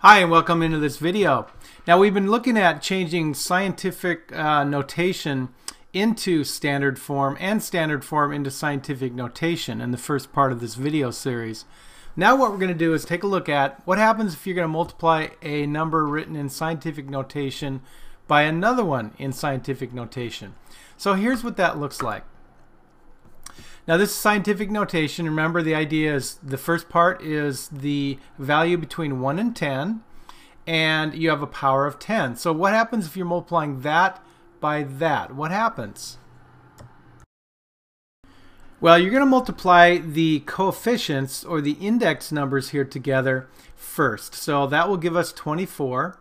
Hi and welcome into this video. Now we've been looking at changing scientific uh, notation into standard form and standard form into scientific notation in the first part of this video series. Now what we're going to do is take a look at what happens if you're going to multiply a number written in scientific notation by another one in scientific notation. So here's what that looks like. Now this is scientific notation. Remember the idea is the first part is the value between 1 and 10 and you have a power of 10. So what happens if you're multiplying that by that? What happens? Well, you're going to multiply the coefficients or the index numbers here together first. So that will give us 24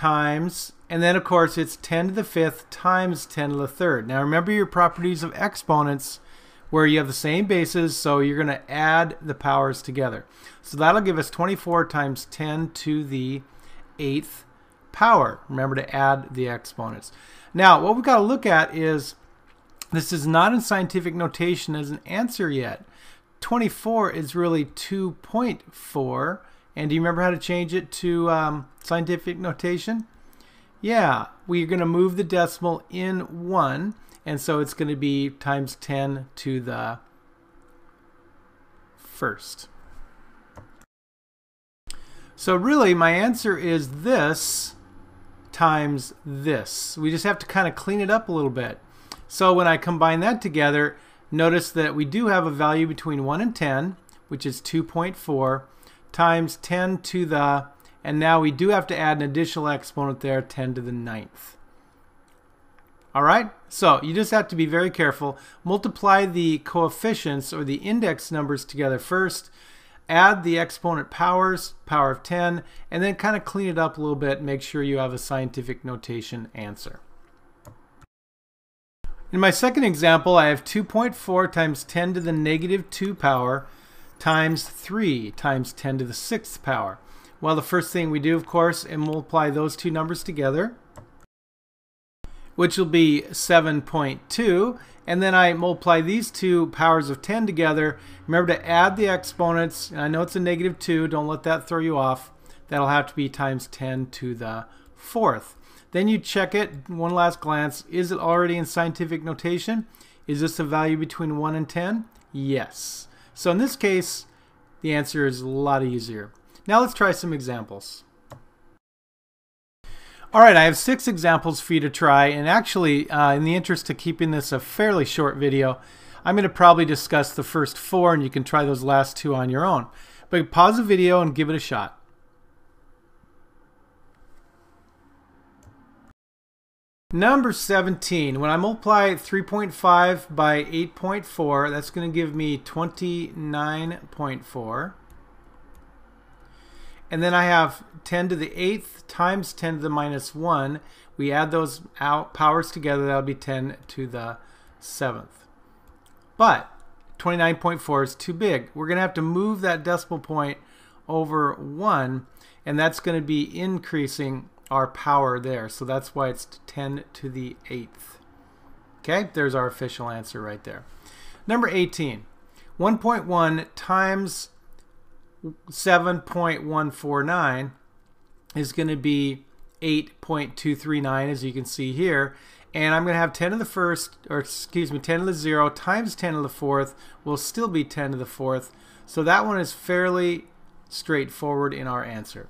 times, and then of course it's 10 to the fifth times 10 to the third. Now remember your properties of exponents where you have the same bases, so you're going to add the powers together. So that'll give us 24 times 10 to the eighth power. Remember to add the exponents. Now what we've got to look at is this is not in scientific notation as an answer yet. 24 is really 2.4 and do you remember how to change it to um, scientific notation? Yeah, we're going to move the decimal in 1, and so it's going to be times 10 to the first. So really, my answer is this times this. We just have to kind of clean it up a little bit. So when I combine that together, notice that we do have a value between 1 and 10, which is 2.4 times 10 to the, and now we do have to add an additional exponent there, 10 to the ninth. All right, so you just have to be very careful. Multiply the coefficients or the index numbers together first, add the exponent powers, power of 10, and then kind of clean it up a little bit. Make sure you have a scientific notation answer. In my second example, I have 2.4 times 10 to the negative 2 power times 3 times 10 to the 6th power. Well, the first thing we do, of course, is multiply those two numbers together, which will be 7.2. And then I multiply these two powers of 10 together. Remember to add the exponents. I know it's a negative 2. Don't let that throw you off. That'll have to be times 10 to the 4th. Then you check it, one last glance. Is it already in scientific notation? Is this a value between 1 and 10? Yes. So in this case, the answer is a lot easier. Now let's try some examples. All right, I have six examples for you to try, and actually, uh, in the interest of keeping this a fairly short video, I'm going to probably discuss the first four, and you can try those last two on your own. But pause the video and give it a shot. Number 17, when I multiply 3.5 by 8.4, that's going to give me 29.4. And then I have 10 to the 8th times 10 to the minus 1. We add those out powers together, that'll be 10 to the 7th. But 29.4 is too big. We're going to have to move that decimal point over 1, and that's going to be increasing our power there. So that's why it's 10 to the 8th. Okay, there's our official answer right there. Number 18. 1.1 times 7.149 is going to be 8.239 as you can see here. And I'm going to have 10 to the first, or excuse me, 10 to the 0 times 10 to the fourth will still be 10 to the fourth. So that one is fairly straightforward in our answer.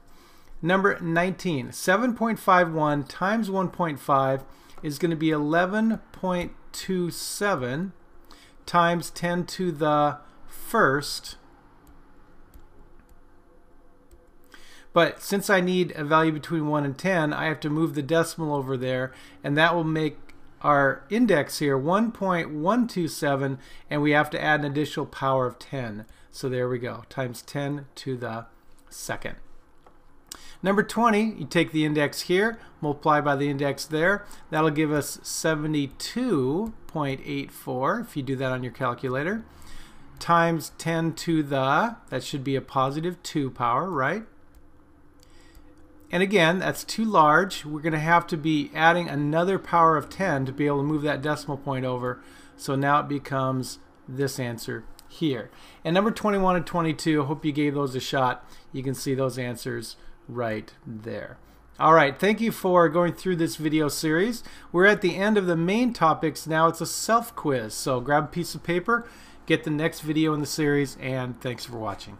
Number 19, 7.51 times 1.5 is going to be 11.27 times 10 to the first. But since I need a value between 1 and 10, I have to move the decimal over there, and that will make our index here 1.127, and we have to add an additional power of 10. So there we go, times 10 to the second. Number 20, you take the index here, multiply by the index there. That'll give us 72.84 if you do that on your calculator. Times 10 to the, that should be a positive 2 power, right? And again, that's too large. We're going to have to be adding another power of 10 to be able to move that decimal point over. So now it becomes this answer here. And number 21 and 22, I hope you gave those a shot. you can see those answers right there. All right, thank you for going through this video series. We're at the end of the main topics. Now it's a self quiz. So grab a piece of paper, get the next video in the series, and thanks for watching.